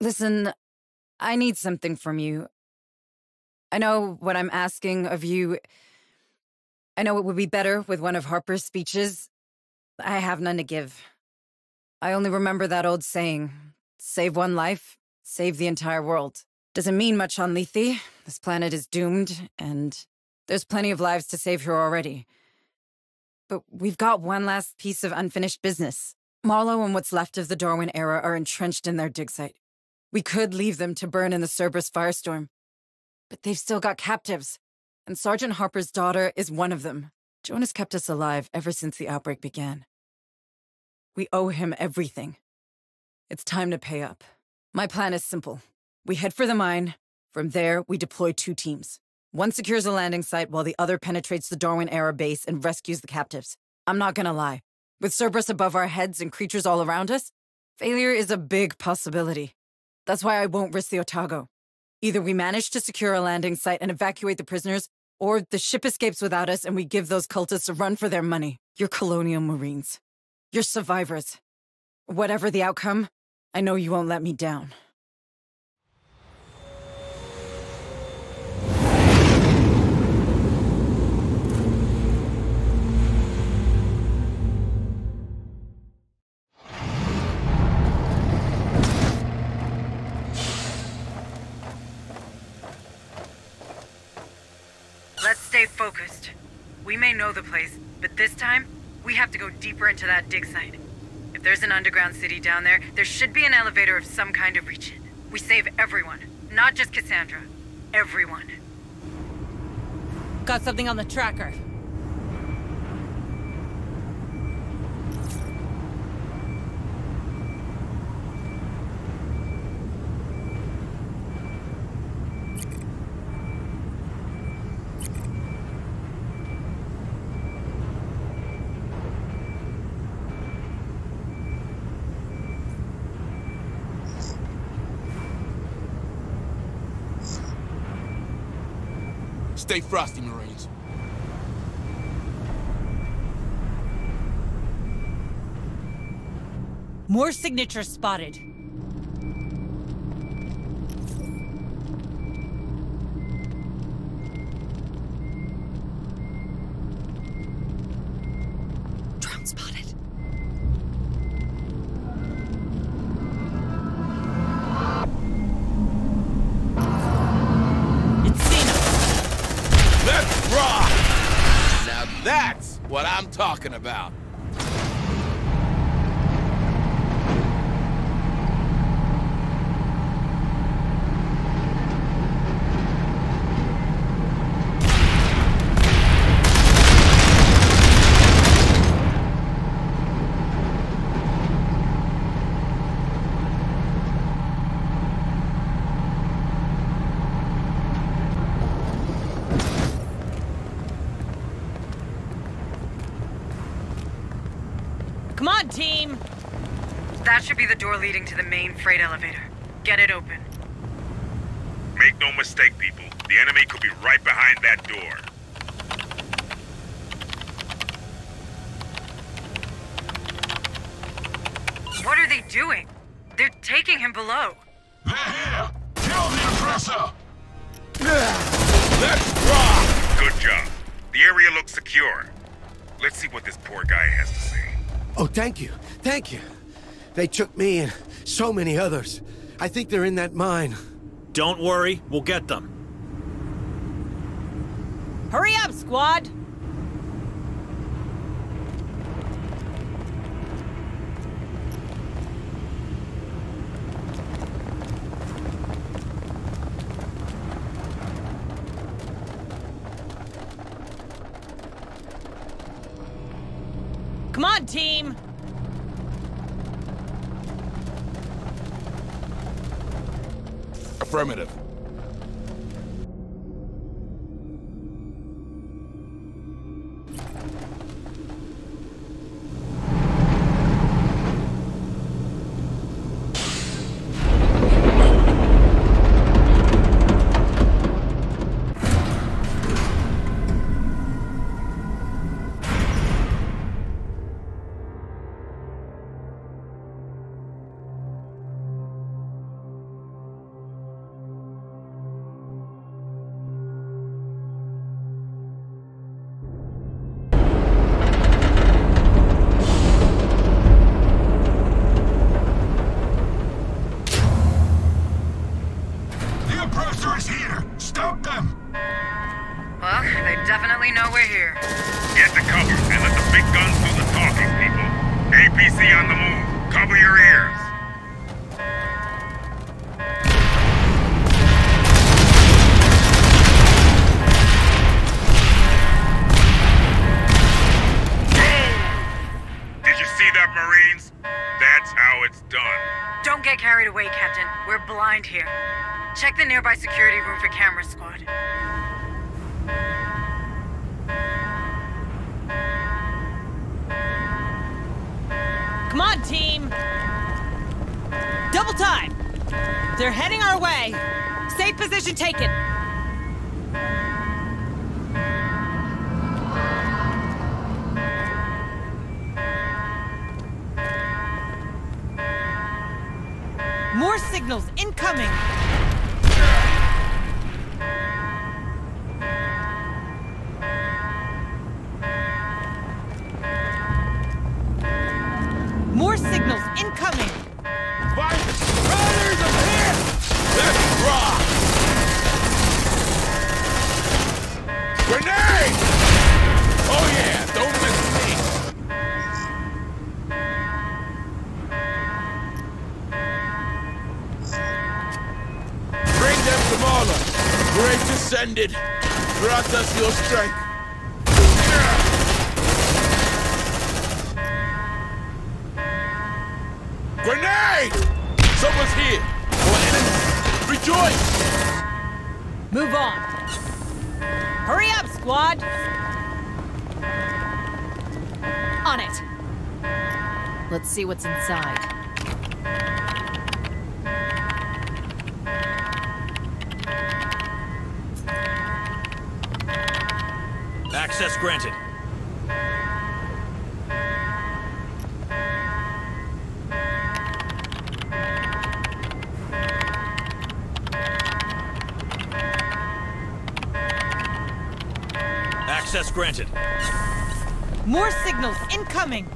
Listen, I need something from you. I know what I'm asking of you. I know it would be better with one of Harper's speeches. I have none to give. I only remember that old saying save one life, save the entire world. Doesn't mean much on Lethe. This planet is doomed, and there's plenty of lives to save here already. But we've got one last piece of unfinished business. Marlowe and what's left of the Darwin era are entrenched in their dig site. We could leave them to burn in the Cerberus firestorm. But they've still got captives, and Sergeant Harper's daughter is one of them. Jonas kept us alive ever since the outbreak began. We owe him everything. It's time to pay up. My plan is simple. We head for the mine. From there, we deploy two teams. One secures the landing site while the other penetrates the Darwin era base and rescues the captives. I'm not gonna lie. With Cerberus above our heads and creatures all around us, failure is a big possibility. That's why I won't risk the Otago. Either we manage to secure a landing site and evacuate the prisoners, or the ship escapes without us and we give those cultists a run for their money. You're colonial marines. You're survivors. Whatever the outcome, I know you won't let me down. Focused. We may know the place, but this time, we have to go deeper into that dig site. If there's an underground city down there, there should be an elevator of some kind to reach it. We save everyone, not just Cassandra. Everyone. Got something on the tracker. Stay frosty, Marines. More signatures spotted. Talking about. On, team! That should be the door leading to the main freight elevator. Get it open. Make no mistake, people. The enemy could be right behind that door. What are they doing? They're taking him below. They're here! Kill the oppressor! Let's rock! Good job. The area looks secure. Let's see what this poor guy has to say. Oh, thank you. Thank you. They took me and so many others. I think they're in that mine. Don't worry, we'll get them. Hurry up, squad! Come on, team! Affirmative. Nearby security room for camera squad. Come on, team! Double time! They're heading our way! Safe position taken! More signals incoming! More signals incoming! Squad! On it! Let's see what's inside. Access granted. Granted. More signals incoming!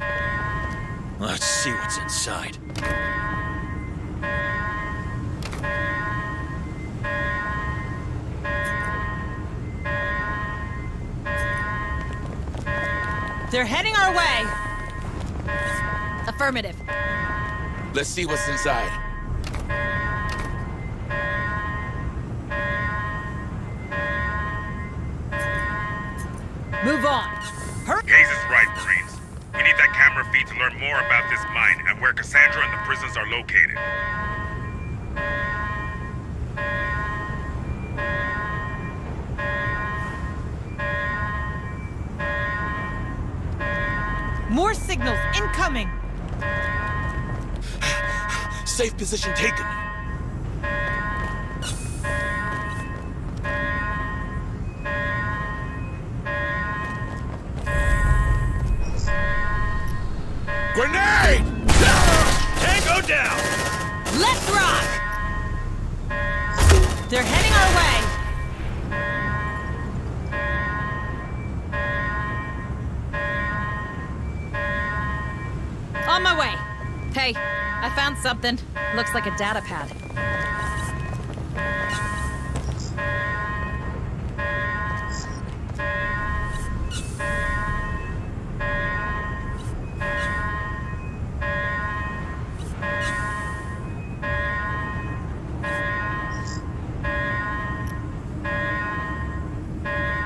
Let's see what's inside. They're heading our way! Affirmative. Let's see what's inside. Move on! Hurry! Hayes is right, Marines. We need that camera feed to learn more about this mine and where Cassandra and the prisons are located. More signals incoming! Safe position taken. Something. Looks like a data pad.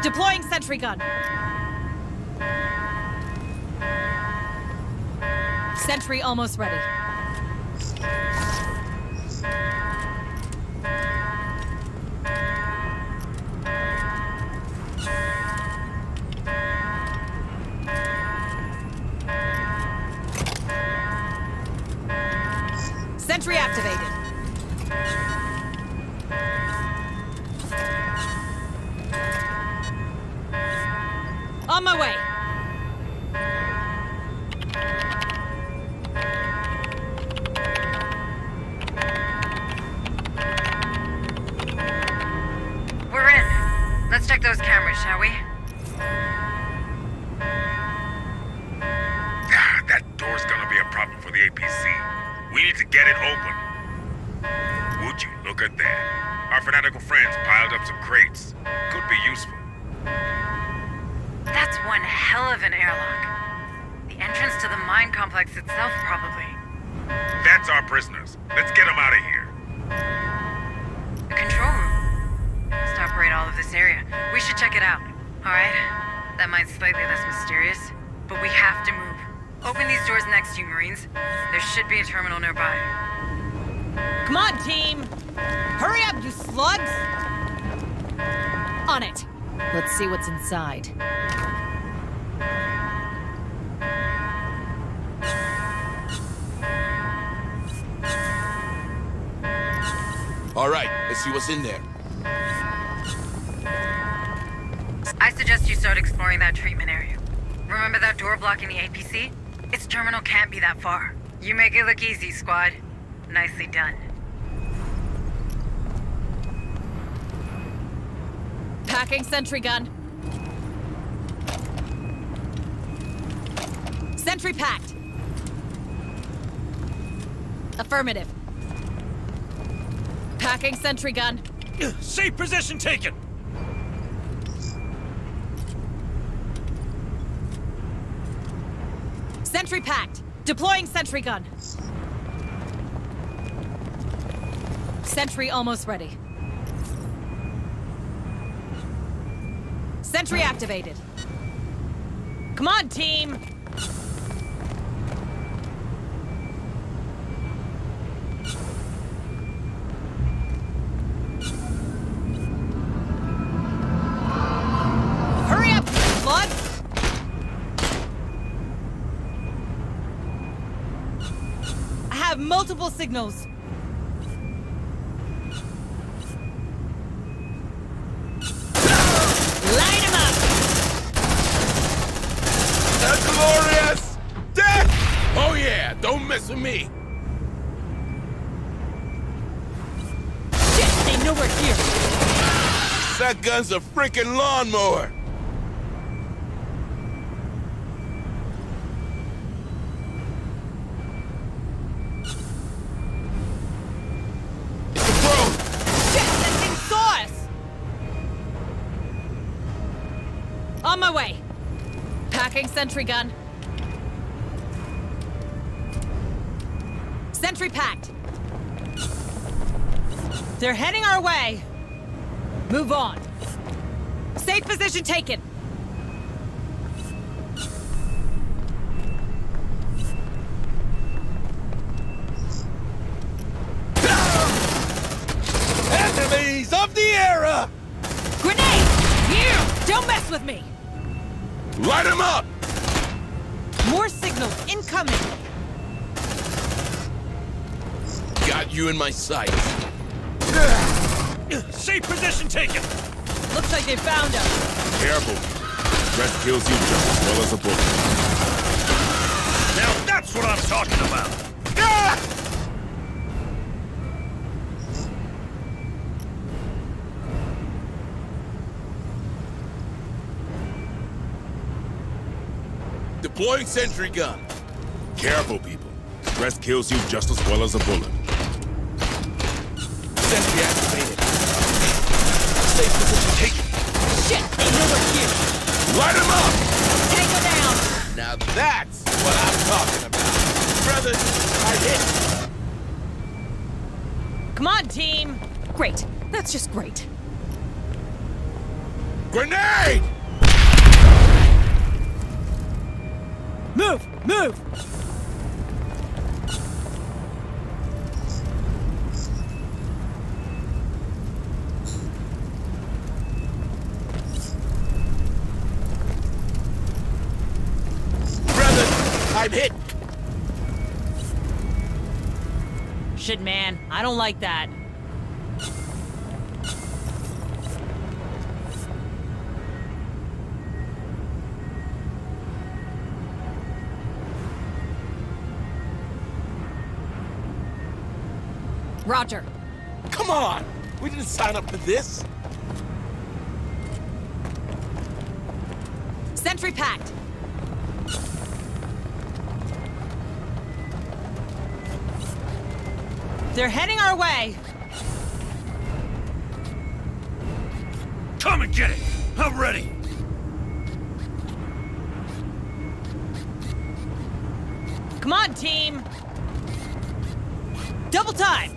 Deploying sentry gun. Sentry almost ready. Sentry activated. On my way. Hell of an airlock. The entrance to the mine complex itself, probably. That's our prisoners. Let's get them out of here. The control room. Must operate all of this area. We should check it out. Alright? That mine's slightly less mysterious, but we have to move. Open these doors next to you, Marines. There should be a terminal nearby. Come on, team! Hurry up, you slugs! On it. Let's see what's inside. All right, let's see what's in there. I suggest you start exploring that treatment area. Remember that door blocking the APC? Its terminal can't be that far. You make it look easy, squad. Nicely done. Packing sentry gun. Sentry packed. Affirmative. Packing sentry gun. Safe position taken. Sentry packed. Deploying sentry gun. Sentry almost ready. Sentry activated. Come on, team! Hurry up, blood! I have multiple signals. Light 'em up! That's glorious! Death! Oh Oh, yeah, don't mess with me. Shit, they know we're here. That gun's a freaking lawnmower. Sentry gun. Sentry packed. They're heading our way. Move on. Safe position taken. You in my sights. Safe position taken. Looks like they found us. Careful. Rest kills you just as well as a bullet. Now that's what I'm talking about. Ah! Deploying sentry gun. Careful, people. Rest kills you just as well as a bullet. Sentry activated. Safe position taken. Shit, they know we're here. Light 'em up! Tango down! Now that's what I'm talking about. Brothers, I hit. Come on, team! Great. That's just great. Grenade! Move! Move! I'm hit. Shit, man. I don't like that. Roger. Come on! We didn't sign up for this. Sentry packed. They're heading our way. Come and get it. I'm ready. Come on, team! Double time!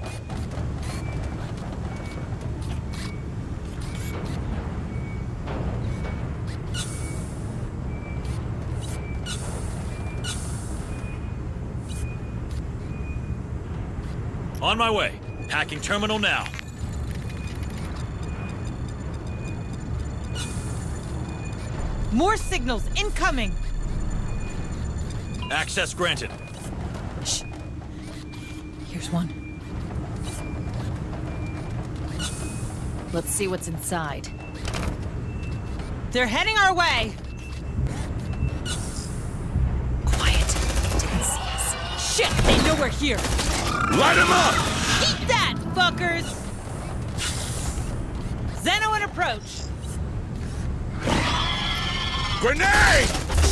On my way. Hacking terminal now. More signals incoming! Access granted. Shh. Here's one. Let's see what's inside. They're heading our way! Quiet. Didn't see us. Shit! We're here! Light him up! Eat that, fuckers! Xeno in approach! Grenade!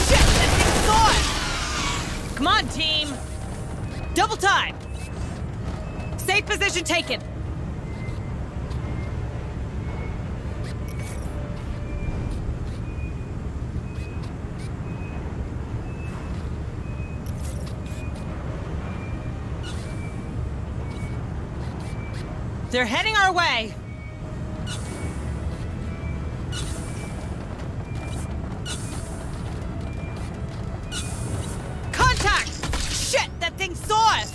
Shit! That thing saw us! Come on, team! Double time! Safe position taken! They're heading our way! Contact! Shit! That thing saw us!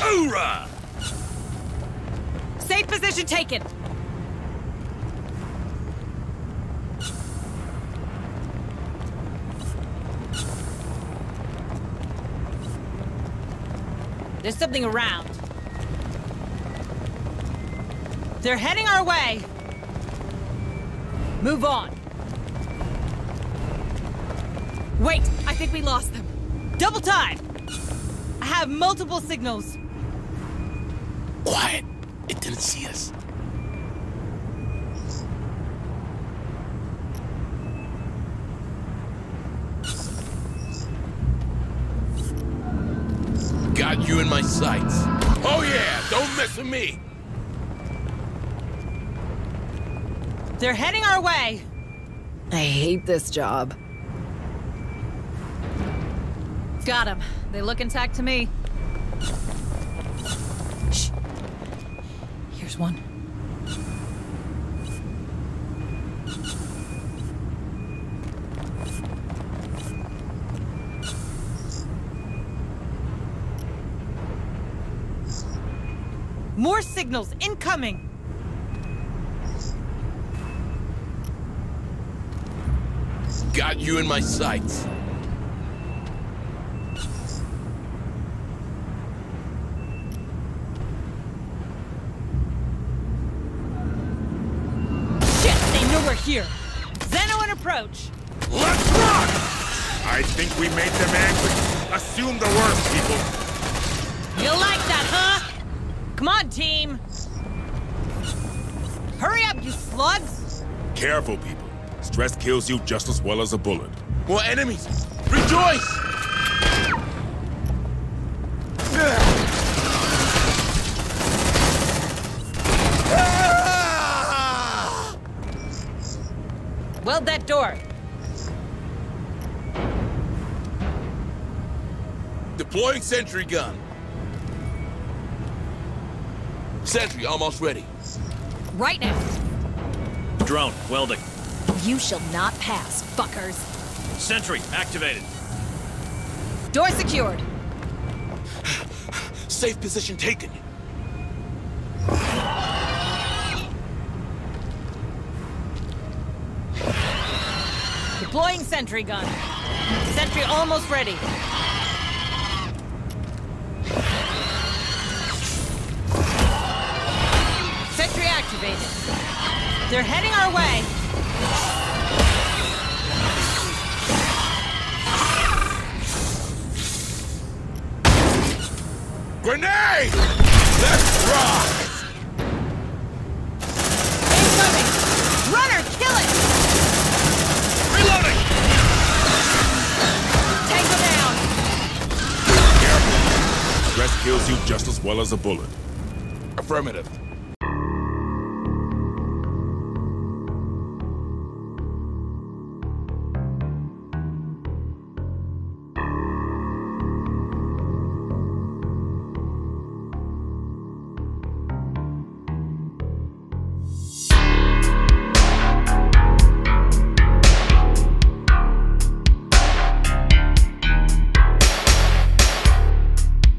Hoorah! Safe position taken! There's something around. They're heading our way! Move on! Wait! I think we lost them. Double time! I have multiple signals. Quiet. It didn't see us. Got you in my sights. Oh yeah, don't mess with me. They're heading our way! I hate this job. Got him. They look intact to me. Shh. Here's one. More signals incoming! Got you in my sights. Shit, they know we're here! Xeno in approach! Let's rock! I think we made them angry. Assume the worst, people. You like that, huh? Come on, team! Hurry up, you slugs! Careful, people. Stress kills you just as well as a bullet. More enemies. Rejoice! Weld that door! Deploying sentry gun. Sentry almost ready. Right now. Drone, welding. You shall not pass, fuckers. Sentry, activated. Door secured! Safe position taken. Deploying sentry gun. Sentry almost ready. Sentry activated. They're heading our way. Grenade! Let's rock! Incoming! Runner, kill it! Reloading! Tango down! Stress kills you just as well as a bullet. Affirmative.